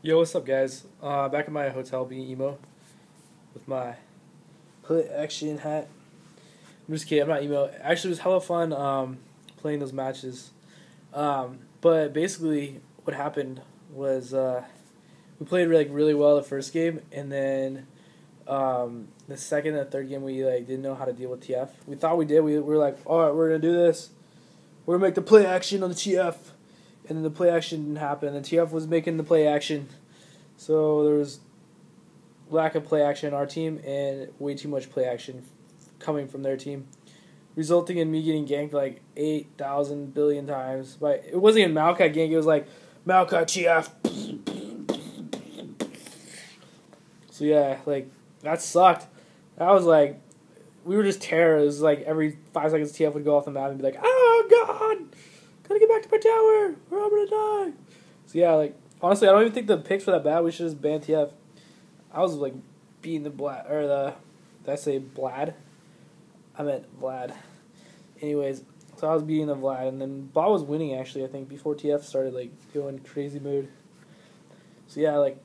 Yo, what's up, guys? Uh, back at my hotel being emo with my play action hat. I'm just kidding. I'm not emo. Actually, it was hella fun um, playing those matches. Um, but basically, what happened was uh, we played like really well the first game, and then um, the second and third game we like didn't know how to deal with TF. We thought we did. We, we were like, all right, we're gonna do this. We're gonna make the play action on the TF and then the play action didn't happen. And TF was making the play action, so there was lack of play action in our team and way too much play action coming from their team, resulting in me getting ganked like eight thousand billion times. But it wasn't even Maokai gank; it was like Maokai TF. So yeah, like that sucked. That was like we were just terror. It was like every five seconds TF would go off the map and be like, "Oh God." Gotta get back to my tower, or I'm gonna die. So yeah, like honestly, I don't even think the picks were that bad. We should just ban TF. I was like beating the Blad or the did I say Blad? I meant Vlad. Anyways, so I was beating the Vlad, and then Bob was winning actually. I think before TF started like going crazy mood. So yeah, like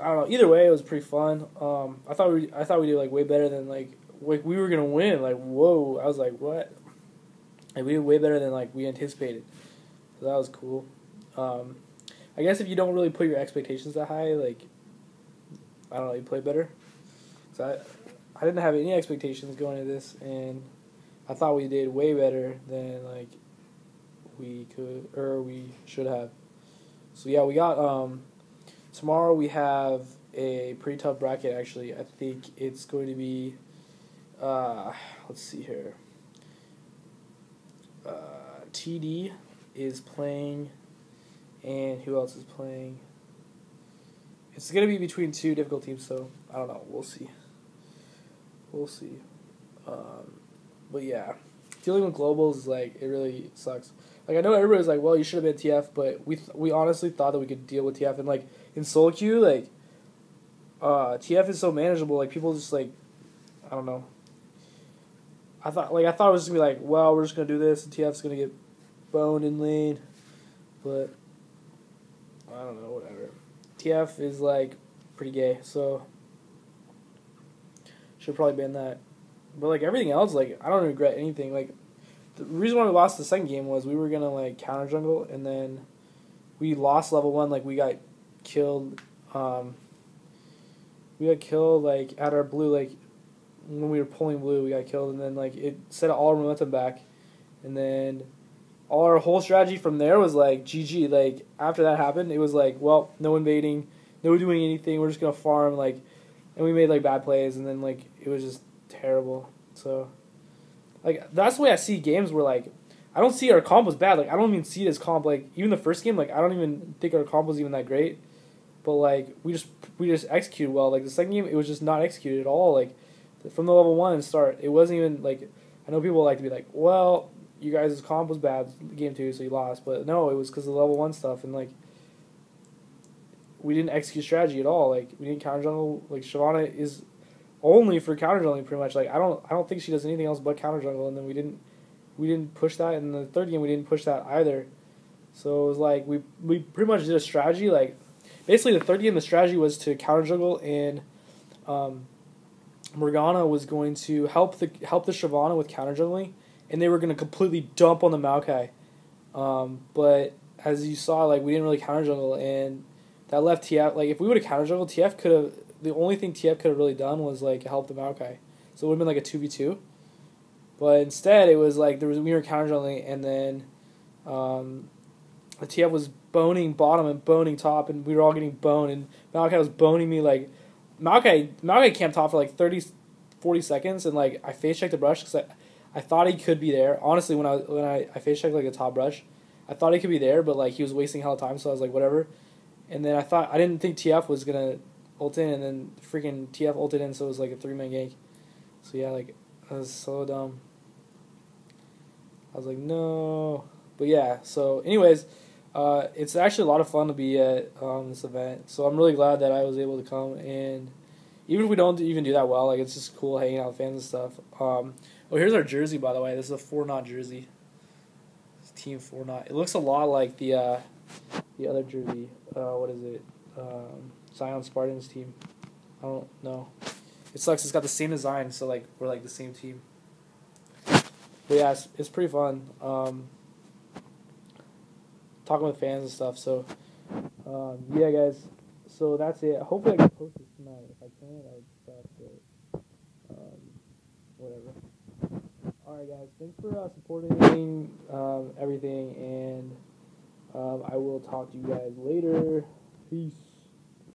I don't know. Either way, it was pretty fun. Um, I thought we I thought we did like way better than like like we were gonna win. Like whoa, I was like what? We did way better than like we anticipated. So that was cool. Um, I guess if you don't really put your expectations that high, like I don't know, you play better. So I, I didn't have any expectations going into this, and I thought we did way better than like we could or we should have. So yeah, we got um, tomorrow. We have a pretty tough bracket. Actually, I think it's going to be. Uh, let's see here. TD is playing, and who else is playing? It's gonna be between two difficult teams, so I don't know. We'll see. We'll see. Um, but yeah, dealing with globals like it really sucks. Like I know everybody's like, well, you should have been TF, but we we honestly thought that we could deal with TF, and like in queue, like uh, TF is so manageable. Like people just like, I don't know. I thought like I thought it was gonna be like, well, we're just gonna do this, and TF's gonna get boned in lane, but I don't know, whatever. TF is like pretty gay, so should probably ban that. But like everything else, like I don't regret anything. Like the reason why we lost the second game was we were gonna like counter jungle, and then we lost level one. Like we got killed. Um, we got killed like at our blue like when we were pulling blue, we got killed, and then like it set all our momentum back, and then all our whole strategy from there was like GG. Like after that happened, it was like, well, no invading, no doing anything. We're just gonna farm like, and we made like bad plays, and then like it was just terrible. So, like that's the way I see games where like. I don't see our comp was bad. Like I don't even see it as comp. Like even the first game, like I don't even think our comp was even that great. But like we just we just executed well. Like the second game, it was just not executed at all. Like from the level one and start. It wasn't even like I know people like to be like, well, you guys' comp was bad game two, so you lost. But no, it was because of the level one stuff and like we didn't execute strategy at all. Like we didn't counter jungle. Like Shyvana is only for counter jungling pretty much. Like I don't I don't think she does anything else but counter jungle. And then we didn't we didn't push that. And the third game we didn't push that either. So it was like we we pretty much did a strategy. Like basically the third game the strategy was to counter jungle and um, Morgana was going to help the help the Shyvana with counter jungling, and they were going to completely dump on the Maokai. Um, but as you saw, like we didn't really counter jungle, and that left TF. Like if we would have counter jungled, TF could have. The only thing TF could have really done was like help the Maokai, so it would have been like a two v two. But instead, it was like there was we were counter jungling, and then um, the TF was boning bottom and boning top, and we were all getting boned, and Maokai was boning me like Maokai Maokai camped top for like 30, 40 seconds, and like I face checked the brush because I, I thought he could be there. Honestly, when I when I, I face checked like a top brush, I thought he could be there, but like he was wasting hell of time, so I was like whatever. And then I thought I didn't think TF was gonna ult in, and then freaking TF ulted in, so it was like a three man gank. So yeah, like I was so dumb. I was like no, but yeah. So anyways. Uh, it's actually a lot of fun to be at um, this event. So I'm really glad that I was able to come. And even if we don't even do that well, like it's just cool hanging out with fans and stuff. Um, oh, here's our jersey, by the way. This is a four knot jersey. It's team four knot. It looks a lot like the uh, the other jersey. Uh, what is it? um, Zion Spartans team. I don't know. It sucks. It's got the same design, so like we're like the same team. But yeah, it's, it's pretty fun. Um, talking with fans and stuff. So um, yeah, guys. So that's it. Hopefully, I can post this tonight. If I can, I would stuff. But um, whatever. All right, guys. Thanks for uh, supporting um, everything, and um, I will talk to you guys later. Peace.